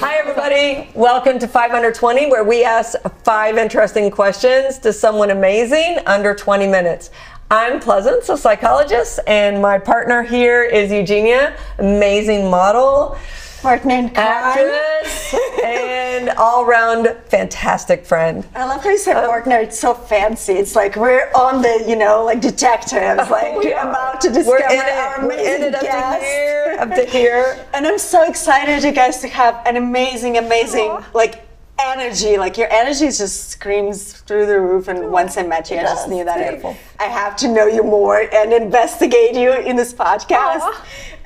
Hi, everybody. Welcome to 520, where we ask five interesting questions to someone amazing under 20 minutes. I'm Pleasants, a psychologist, and my partner here is Eugenia, amazing model, partner in crime. actress, and all-round fantastic friend. I love how you said partner. It's so fancy. It's like we're on the, you know, like detectives, oh, like Oh, yeah. about to We're discover in our it. We're in amazing it up to guest. here, up to here. And I'm so excited, you guys, to have an amazing, amazing, like energy. Like your energy just screams through the roof. And once I met you, I just does. knew that I, I have to know you more and investigate you in this podcast.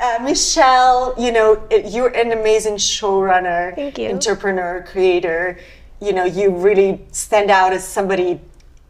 Uh, Michelle, you know, it- you're an amazing showrunner, Thank you. entrepreneur, creator. You know, you really stand out as somebody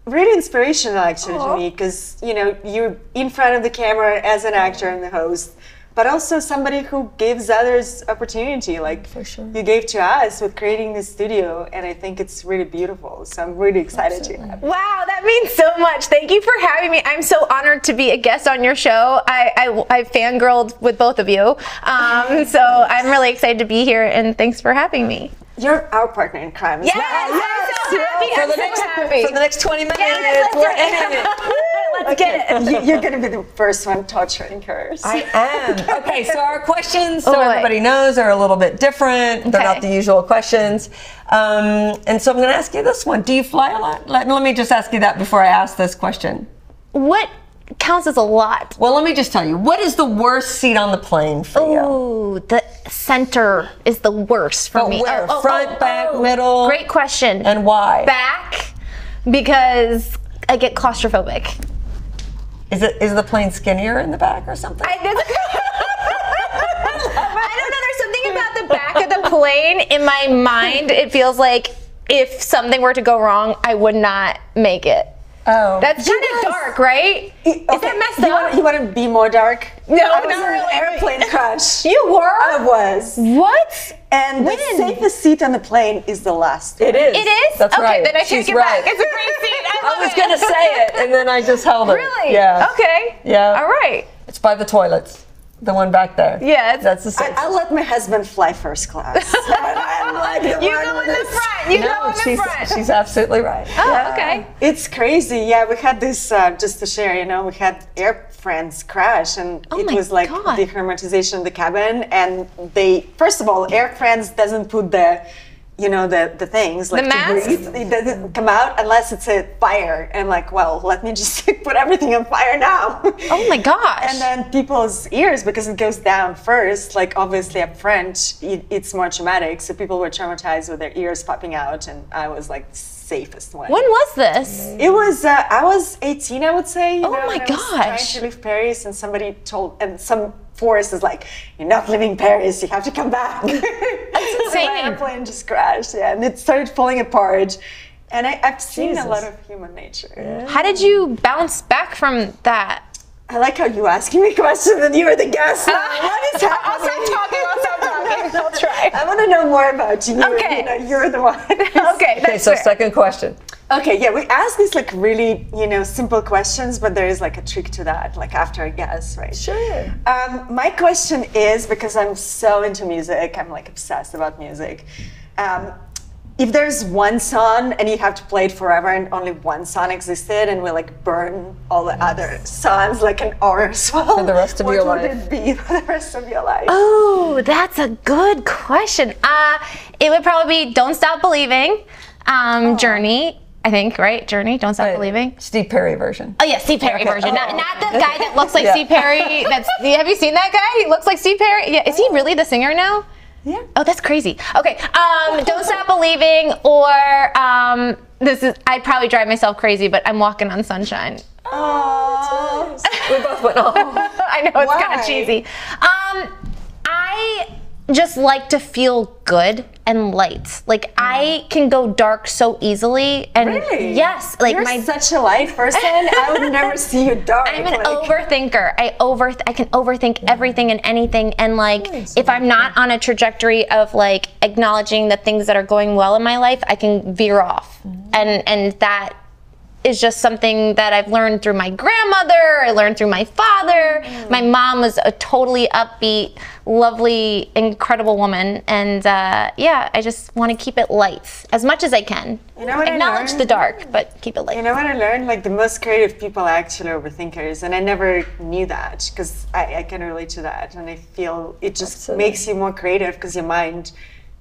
really inspirational actually to me because you know you're in front of the camera as an actor and the host but also somebody who gives others opportunity like For sure. you gave to us with creating this studio and i think it's really beautiful so i'm really excited to have Wow, that means so much. Thank you for having me. I'm so honored to be a guest on your show. I, I, I fangirled with both of you. Um, so I'm really excited to be here and thanks for having me. you're our partner in crime as Yes, well. I'm so happy. For I'm the so next happy. for the next 20 minutes, Yes, we're in it. Let's get it. You- you're gonna be the first one torturing hers I am. Okay, so our questions, so Oh, everybody knows, are a little bit different. They're not the usual questions. Um, and so I'm going to ask you this one. Do you fly a lot? Let, let me just ask you that before I ask this question. What counts as a lot? Well, let me just tell you, what is the worst seat on the plane for you? Ooh, the center is the worst for But me. where? Front, back, middle? Great question. And why? back because I get claustrophobic. Is it is the plane skinnier in the back or something? I, I don't know. There's something about the back of the plane in my mind. It feels like if something were to go wrong, I would not make it. oh. That's kind of dark, right? Is that messed you up? Want, you want to be more dark? No, I was not in an airplane crash. you were? I was. What? And When? the safest seat on the plane is the last. it is. It is? That's okay, right. then I take She's it right. back. It's a great seat. I, I was it. going to say it, and then I just held it. Really? Yeah. Okay. Yeah. All right. It's by the toilets. The one back there. Yeah, it's- That's the I. I'll let my husband fly first class. But I'm like the You one go in the front. You go no, in the she's, front. she's absolutely right. oh, okay. It's crazy. Yeah, we had this uh, just to share. You know, we had Air France crash, and Oh it was like God. the hermetization of the cabin. And they, first of all, Air France doesn't put the, you know, the the things like The to masks? breathe. It doesn't come out unless it's a fire. And like, well, let me just put everything on fire now. Oh my gosh. And then people's ears, because it goes down first, like obviously up front, it, it's more traumatic. So people were traumatized with their ears popping out, and I was like safest one. when was this? It was, uh, I was 18, I would say. Oh know, my was trying gosh. to leave Paris, and somebody told, and some force is like, you're not leaving Paris, you have to come back. That's insane. My airplane just crashed, yeah, and it started falling apart. And I, I've seen Jesus. a lot of human nature. How did you bounce back from that? I like how you asking me questions and you're the guest. now. what is happening? I'll stop talking. I'll stop talking. I'll try. I want to know more about you. Okay. You know, you're the one. Okay. Okay, so fair. second question. Okay, yeah, we ask these like really, you know, simple questions, but there is like a trick to that, like after a guess, right? Sure. Um, my question is because I'm so into music, I'm like obsessed about music. Um, if there's one song and you have to play it forever and only one song existed and we like burn all the other songs like an hour as well, For the rest of your life, what your would life. it be for the rest of your life? Oh, that's a good question. Uh, it would probably be "Don't Stop Believing," um, Journey. I think right, Journey. Don't stop believing. Steve Perry version. Oh yeah, Steve Perry Okay. version, not, Oh. not the guy that looks like Yeah. Steve Perry. That's have you seen that guy? He looks like Steve Perry. Yeah, is he really the singer now? Yeah. Oh, that's crazy. Okay, um, don't stop believing, or um, this is. I'd probably drive myself crazy, but I'm walking on sunshine. Oh, We both went, oh. I know it's kind of cheesy. Um, I just like to feel good and light. Like I can go dark so easily, and Really? yes, like You're my. such a light person. I would never see you dark. I'm an like- overthinker. I over I can overthink everything and anything and like if I'm not on a trajectory of like acknowledging the things that are going well in my life, I can veer off. Mm-hmm. And and that is just something that I've learned through my grandmother. I learned through my father. Mm. My mom was a totally upbeat, lovely, incredible woman, and uh, yeah, I just want to keep it light as much as I can. You know what I Acknowledge learned? the dark, but keep it light. You know what I learned? Like the most creative people are actually overthinkers, and I never knew that because I, I can relate to that, and I feel it just Absolutely. makes you more creative because your mind,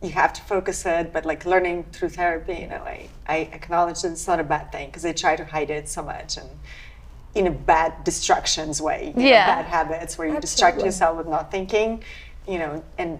you have to focus it. But like learning through therapy, you know, I, I acknowledge that it's not a bad thing because I try to hide it so much and in a bad distractions way, you know, Yeah. bad habits where you distract yourself with not thinking, you know, and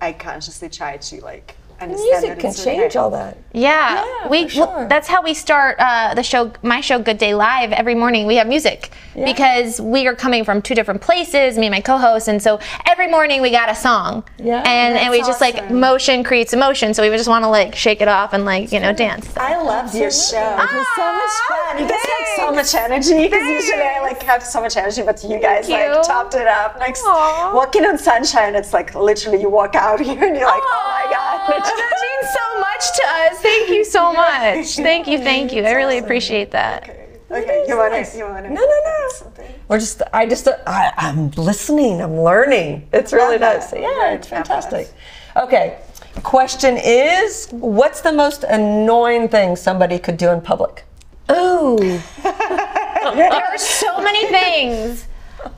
I consciously try to like Music can change okay. all that. Yeah, Yeah, we sure. well, that's how we start uh, the show. My show, Good Day Live, every morning we have music because we are coming from two different places. Me and my co-host, and so every morning we got a song. Yeah, and and we that's just like motion creates emotion. So we just want to like shake it off and like you know dance. I loved your show. It was so much fun. You guys had so much energy because usually I like have so much energy, but you guys Thank like topped it up. Like s- Aw. walking on sunshine, it's like literally you walk out here and you're like, oh my god. That means so much to us. Thank you so much. Thank you, thank you. I really appreciate that. okay, okay. You want nice. to? You want to? No, no, no. Something. We're just, I just, I, I'm listening, I'm learning. It's really love nice. that. Yeah, it's fantastic. Okay, question is what's the most annoying thing somebody could do in public? Ooh. there are so many things.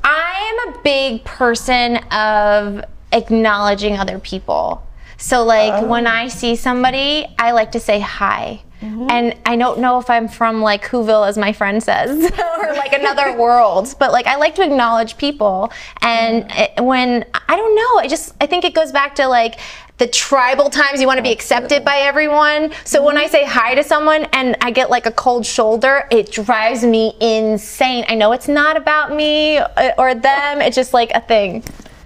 I am a big person of acknowledging other people. So, like, when I see somebody, I like to say hi. And I don't know if I'm from like Whoville, as my friend says, or like another world, but like I like to acknowledge people. And it, when I don't know, I just I think it goes back to like the tribal times you want to be accepted by everyone. So when I say hi to someone and I get like a cold shoulder, it drives me insane. I know it's not about me uh, or them, it's just like a thing.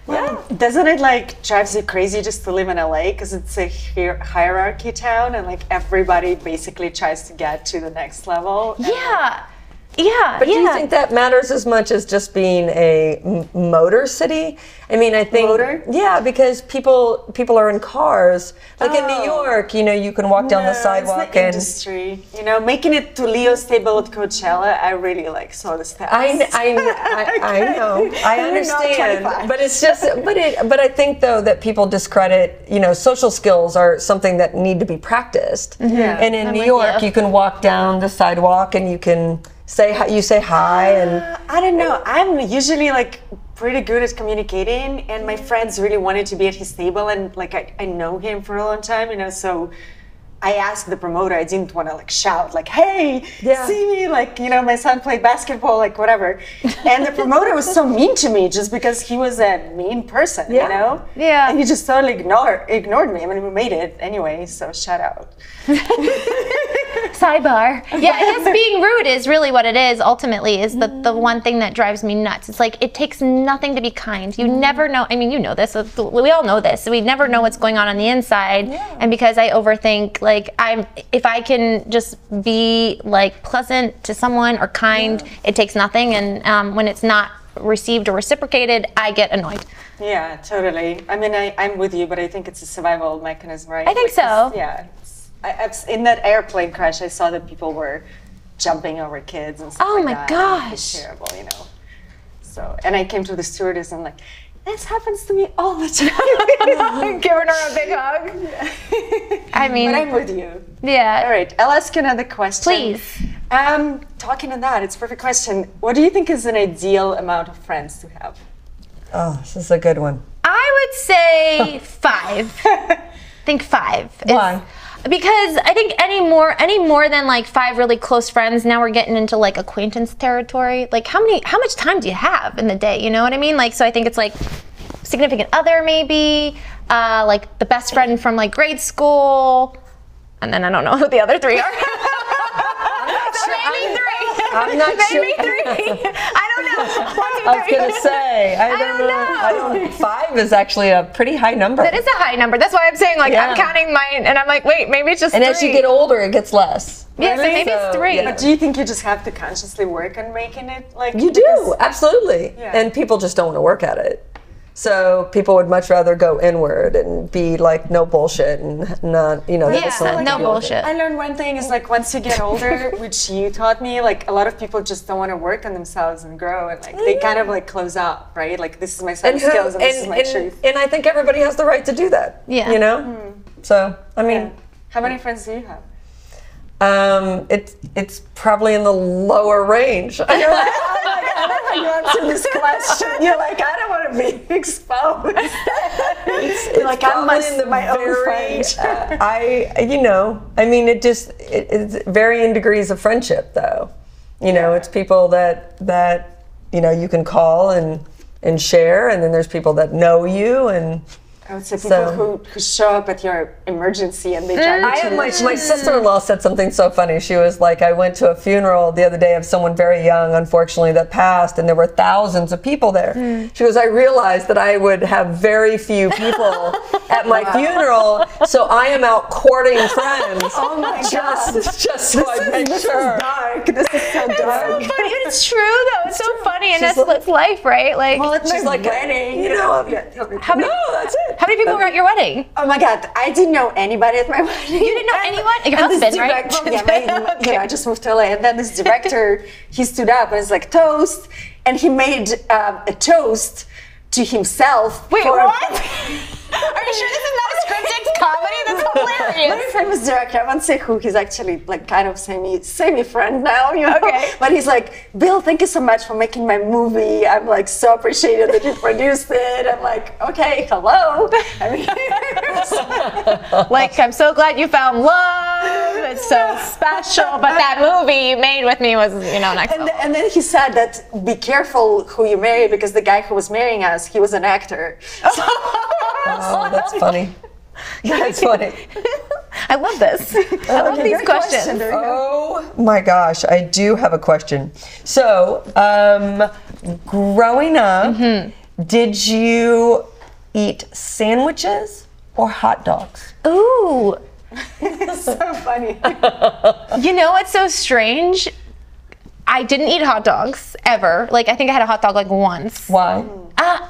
Yeah. Doesn't it like drives you crazy just to live in LA because it's a hier- hierarchy town and like everybody basically tries to get to the next level? Yeah. Yeah. But yeah. do you think that matters as much as just being a m- motor city? I mean, I think Motor? Yeah, because people people are in cars. Like in New Oh. York, you know, you can walk down No, the sidewalk it's the and industry. You know, making it to Leo's table at Coachella, I really like saw the stats. I, I, I, I know, I understand, but it's just, but it, but I think though that people discredit, you know, social skills are something that need to be practiced. Yeah, and in I'm New York, you. you can walk down the sidewalk and you can say hi, you say hi, and Uh, I don't know. I'm usually like pretty good at communicating, and my friends really wanted to be at his table, and like I, I know him for a long time, you know, so. I asked the promoter. I didn't want to like shout like, "Hey, Yeah. see me!" Like you know, my son played basketball, like whatever. And the promoter was so mean to me just because he was a mean person, Yeah. you know. Yeah. And he just totally ignored ignored me. I mean, we made it anyway, so shout out. Sidebar. Yeah, I guess being rude is really what it is. Ultimately, is the the mm. one thing that drives me nuts. It's like it takes nothing to be kind. You mm. never know. I mean, you know this. Uh, we all know this. We never know what's mm. going on on the inside. Yeah. And because I overthink, like I'm, if I can just be like pleasant to someone or kind, it takes nothing. And um, when it's not received or reciprocated, I get annoyed. Yeah, totally. I mean, I, I'm with you, but I think it's a survival mechanism, right? I think Like, so. Yeah. It's- I, I've, in that airplane crash, I saw that people were jumping over kids and stuff Oh like my that. gosh. It's terrible, you know. So, and I came to the stewardess and like, this happens to me all the time. Giving her a big hug. I mean, but I'm with you. yeah. All right, I'll ask you another question. Please. Um, talking on that, it's a perfect question. What do you think is an ideal amount of friends to have? oh, this is a good one. I would say five. I think five. is- Why? Because I think any more any more than like five really close friends, now we're getting into like acquaintance territory. Like how many how much time do you have in the day? You know what I mean? Like so I think it's like significant other maybe, uh, like the best friend from like grade school, and then I don't know who the other three are. Maybe three. I'm not Maybe sure. three. I don't know. One, two, I was gonna say, I don't, don't know. know. I don't. Five is actually a pretty high number. That is a high number. That's why I'm saying like Yeah. I'm counting mine, and I'm like, wait, maybe it's just and three. as you get older, it gets less. yeah, so Really? maybe it's three. yeah. But do you think you just have to consciously work on making it like You do absolutely, Yeah. and people just don't want to work at it. So people would much rather go inward and be like no bullshit and not, you know, Yeah, that's not no deal with it. bullshit. I learned one thing is like once you get older, which you taught me, like a lot of people just don't want to work on themselves and grow, and like they kind of like close up, right? Like this is my set And, of who, skills, and, this is my and, truth. and I think everybody has the right to do that. Yeah. You know? So, I mean, Yeah. How many friends do you have? um, it's it's probably in the lower range. You're like, my god, I don't want to answer this question. You're like, I don't want to be exposed. You're like, I'm my, Probably in the my own very, friend. uh, I, you know, I mean, it just it, it's varying degrees of friendship, though. You know, it's people that that you know you can call and and share, and then there's people that know you, and I would say people So- who, who show up at your emergency and they drive you I have my, my sister-in-law said something so funny. She was like, I went to a funeral the other day of someone very young, unfortunately, that passed, and there were thousands of people there. Hmm. She goes, I realized that I would have very few people at my funeral, so I am out courting friends. Oh my just, god. just so I make this sure. is dark. This is so dark. It's so Funny, but it's true though. It's so funny, and She's that's like- life, right? Like, Well, it's She's like, wedding. you know, I'm- Yeah, tell me. how many, no, that's it. How many people were at your wedding? Oh my god, I didn't know anybody at my wedding. You didn't know anyone? Your and husband, right? director- Yeah, my, my- you know, I just moved to LA, and then this director, he stood up and was like toast, and he made um, a toast to himself. Wait, for- what? Are you sure this is not a scripted comedy? That's Very hilarious. famous director. I won't say who. He's actually like kind of semi semi friend now, you know. Okay. But he's like, Bill, thank you so much for making my movie. I'm like so appreciated that you produced it. I'm like, okay, hello. I mean, Like, I'm so glad you found love. It's so special. But that movie you made with me was, you know, next and, level. and then he said that be careful who you marry because the guy who was marrying us, he was an actor. Oh, that's funny. That's funny. I love this. I love Okay, these questions. question. There you go. Oh my gosh, I do have a question. So, um, growing up, did you eat sandwiches or hot dogs? Ooh. so funny. You know what's so strange? I didn't eat hot dogs ever. Like I think I had a hot dog like once. Why?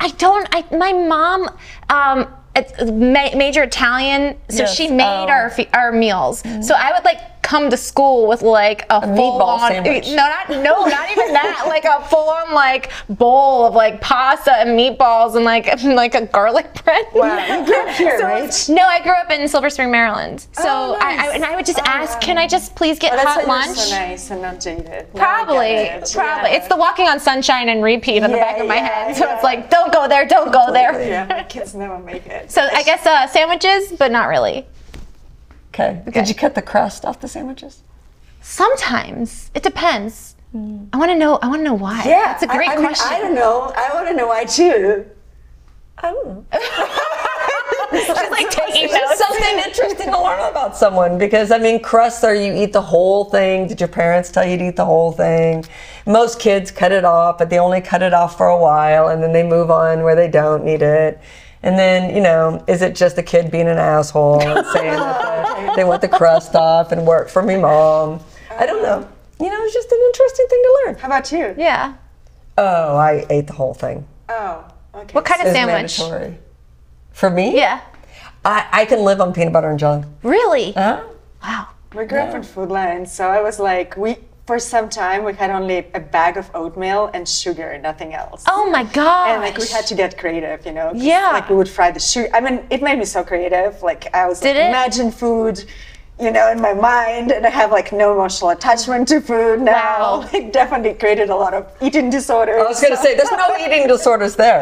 I don't. I my mom. Um, it's major Italian, so Yes, she made oh. Mm-hmm. our our meals. So I would like come to school with like a, full meatball on sandwich. no not no not even that like a full on like bowl of like pasta and meatballs and like like a garlic bread. Wow, you grew up here, So- right? No, I grew up in Silver Spring, Maryland. So Oh, I, I and I would just Oh, ask, wow. can I just please get Oh, hot lunch? so nice and not jaded. Now I get Probably, it. probably. Yeah. It's the walking on sunshine and repeat in the back of my yeah, head. So yeah. it's like, don't go there, don't go there. Yeah, my kids never make it. So I guess uh, sandwiches, but not really. Okay. Did you cut the crust off the sandwiches? Sometimes it depends. Mm. I want to know. I want to know why. Yeah, that's a great I, I mean, question. I don't know. I want to know why too. I don't know. She's like taking notes. something interesting to learn about someone because I mean, crusts are you eat the whole thing. Did your parents tell you to eat the whole thing? Most kids cut it off, but they only cut it off for a while and then they move on where they don't need it. And then, you know, is it just a kid being an asshole and saying that they, they want the crust off and work for me, mom? I don't know. You know, it's just an interesting thing to learn. How about you? Yeah. Oh, I ate the whole thing. Oh, okay. What kind of It's sandwich? mandatory. For me? Yeah. I, I can live on peanut butter and jelly. Really? Huh? Wow. We grew up in Soviet Union, so I was like, we for some time we had only a bag of oatmeal and sugar, and nothing else. Oh my god. And like we had to get creative, you know. 'cause, Yeah. Like we would fry the sugar. I mean, it made me so creative. Like I was Did like, it? imagine food, you know, in my mind, and I have like no emotional attachment to food now. Wow. Like definitely created a lot of eating disorders. I was going to say, there's no eating disorders there.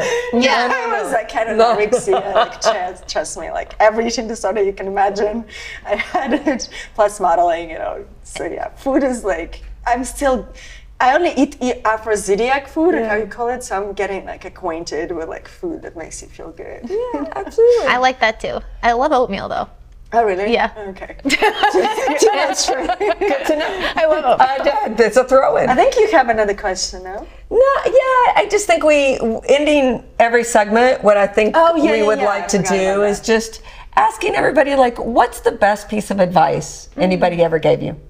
Yeah. I was like kind of No. anorexia, like trust, trust me, like every eating disorder you can imagine, I had it. Plus modeling, you know. So yeah, food is like I'm still. I only eat, eat Aphrodisiac food, or how you call it. So I'm getting like acquainted with like food that makes you feel good. Yeah, absolutely. I like that too. I love oatmeal though. Oh really? Yeah. Okay. That's true. Good to know. I love oatmeal. Uh, Dad, that's a throw in. I think you have another question now. No, yeah, I just think we ending every segment. What I think Oh, yeah, we yeah, would yeah, like I to do is just asking everybody like, what's the best piece of advice anybody ever gave you?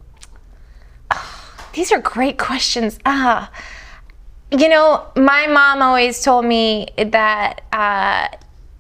These are great questions. Ah. you know, my mom always told me that uh,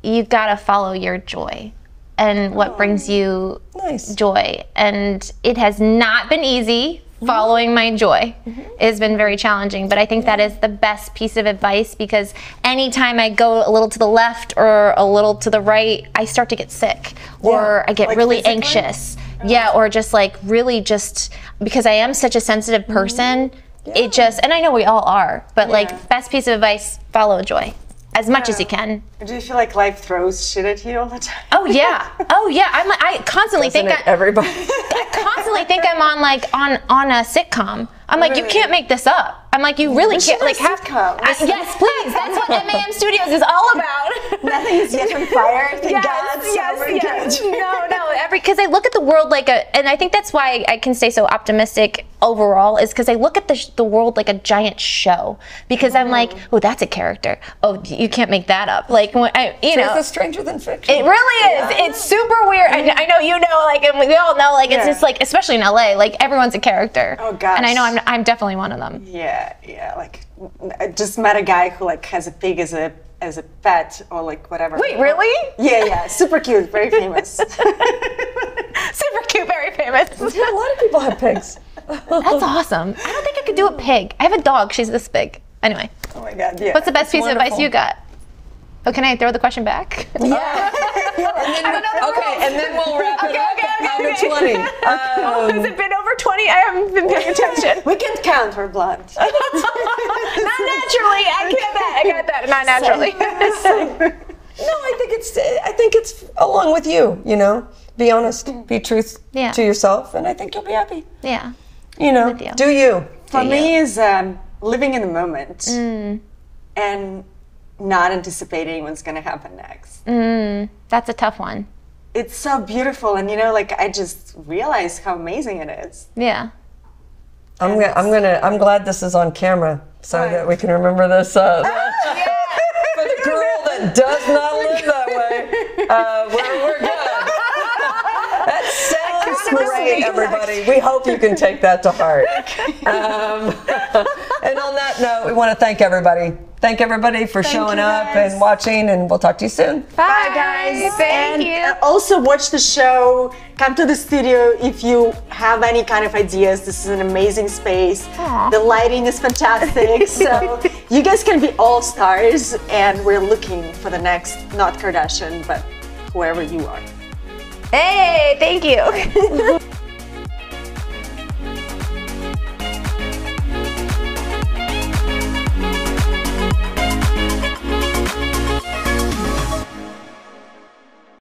you gotta follow your joy and what brings you Nice. joy. And it has not been easy following my joy. It has been very challenging, but I think that is the best piece of advice because anytime I go a little to the left or a little to the right, I start to get sick or I get Like really physically? anxious. Yeah, or just like really just because I am such a sensitive person, it just and I know we all are, but Yeah. like best piece of advice, follow joy as much as you can. Do you feel like life throws shit at you all the time? Oh yeah. Oh yeah. I'm I constantly Isn't think it I, everybody? I constantly think I'm on like on on a sitcom. I'm like, you Really? can't make this up. I'm like, you really should can't like have have. sitcom. I- yes, please. That's what MAM Studios is all about. Nothing is yet on fire. Thank Yes, God. yes, yes. No, no. Every because I look at the world like a, and I think that's why I can stay so optimistic overall is because I look at the the world like a giant show. Because I'm like, oh, that's a character. Oh, you can't make that up. Like when I, you know. Is this stranger than fiction? It really is. It's super weird. I, I know you know, like, and we all know, like, it's Yeah. just like, especially in LA, like, everyone's a character. Oh, gosh. And I know I'm, I'm definitely one of them. Yeah, yeah. Like, I just met a guy who like has a pig as a as a pet or like whatever. Wait, really? Yeah, yeah. Super cute, very famous. super cute, very famous. a lot of people have pigs. That's awesome. I don't think I could do a pig. I have a dog. She's this big. Anyway, oh my god, yeah. what's the best piece of advice you got? Oh, can I throw the question back? Yeah. okay, and then we'll wrap it Okay, up. okay, okay, Number okay. 20. oh, has Um, it been over 20? I haven't been paying attention. We can count. We're blunt. Not naturally. I get that. I get that. Not naturally. no, I think it's I think it's along with you, you know. Be honest, be truth Yeah. to yourself, and I think you'll be happy. yeah. You know, With you. do you. For Yeah. me, is um, living in the moment Mm. and not anticipating what's gonna happen next. Mm, that's a tough one. It's so beautiful, and you know, like I just realized how amazing it is. Yeah. I'm gonna, I'm gonna I'm glad this is on camera so Right. that we can remember this. Uh, for the girl that does not live that way, uh, we're, we're good. That sounds great, everybody. We hope you can take that to heart. Um, and on that note, we want to thank everybody. Thank everybody for showing up and watching, and we'll talk to you soon. Bye, guys. Thank and you. uh, also watch the show. Come to the studio if you have any kind of ideas. This is an amazing space. Aw. The lighting is fantastic. so you guys can be all stars, and we're looking for the next, not Kardashian, but whoever you are. Hey, thank you.